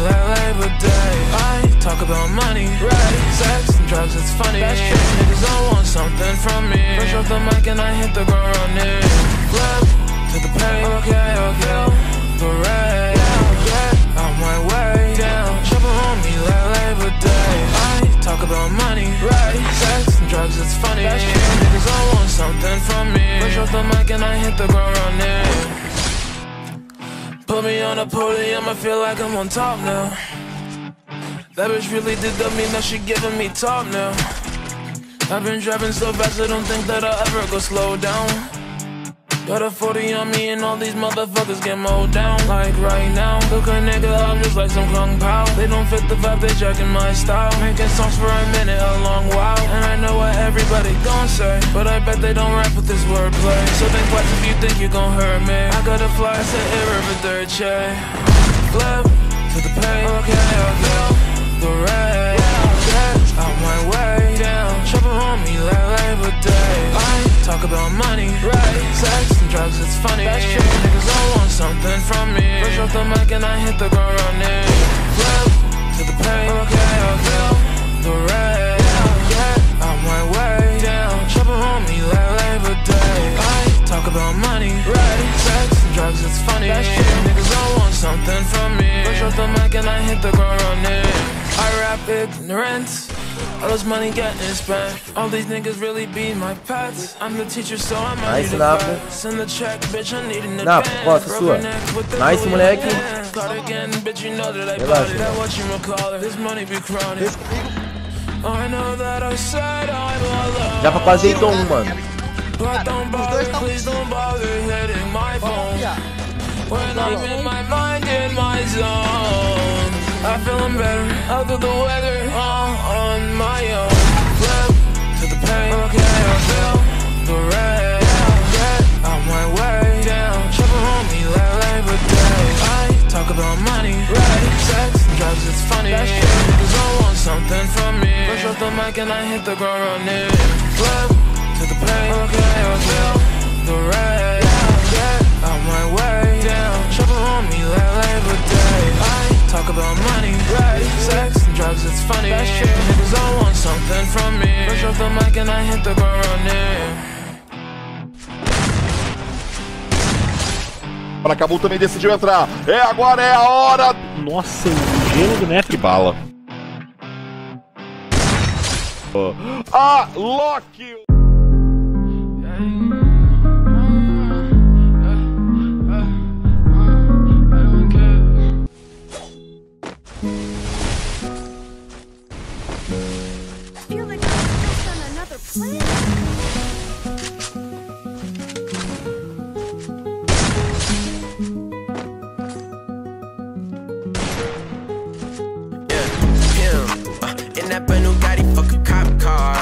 like Labor Day. I talk about money, right? Sex and drugs, it's funny. Niggas all want something from me. Fresh off the mic and I hit the ground running. Flip to the pay, okay, okay. Parade, yeah, out my way, down. Trouble on me like Labor Day. I talk about money, right? Sex and drugs, it's funny. Niggas all want something from me. Fresh off the mic and I hit the ground running. Put me on a podium, I feel like I'm on top now. That bitch really did that mean that she giving me top now. I've been driving so fast, I don't think that I'll ever go slow down. Got a 40 on me and all these motherfuckers get mowed down. Like right now Look a nigga up just like some Kung Pao. They don't fit the vibe, they jacking my style. Making songs for a minute, a long while. And I know what everybody gon' say But I bet they don't rap with this wordplay. So think twice if you think you gon' hurt me? I got a fly, it's a irreverdice Flip to the pay, okay, okay. The red, yeah, out my way down. Trouble on me like Labor Day. I talk about money, right? Drugs, it's funny. That's true. Niggas all want something from me. Fresh off the mic and I hit the ground running. Flip to the pay, okay, okay. The red, yeah, out my way down. Trouble on me like Labor Day. I talk about money, right? Sex and drugs, it's funny. That's true. Niggas all want something from me. Fresh off the mic and I hit the ground running. I rap ignorance. All this money getting spent. All these niggas really be my pets. I'm the teacher, so I'm Nice, ready to Napo. fight. Send the check, bitch, I need an Napo, advance. sua? her neck with the Nice, moleque. Vuitton. Cardigan, bitch, you know that I Relaxa. it. That what you call it. This money be chronic. I know that I said I'm. Já pra quase deitou um, mano. But don't bother, please don't bother hitting my phone. When I'm in my mind, in my zone. I feeling better, out of the weather, about money, right? Sex and drugs, it's funny. Niggas all want something from me. Push off the mic and I hit the ground running. Flip to the pain, okay, I feel the red. Get out my way, down. Trouble on me like Labor Day. I talk about money, right? Sex drugs, it's funny. Niggas all want something from me. Push off the mic and I hit the ground running. Para Cabu também decidiu entrar. É agora, é a hora. Nossa, o gelo do Neto. Que bala. A Loki. feel like I'm on another planet. car.